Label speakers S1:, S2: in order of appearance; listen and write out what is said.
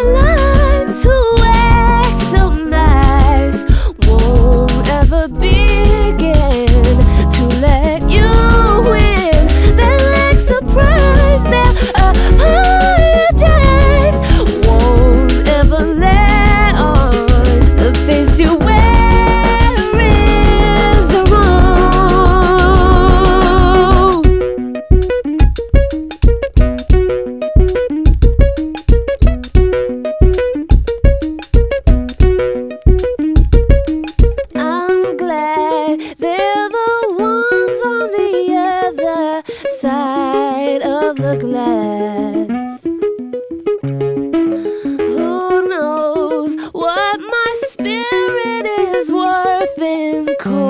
S1: your love. glass. Who knows what my spirit is worth in cold?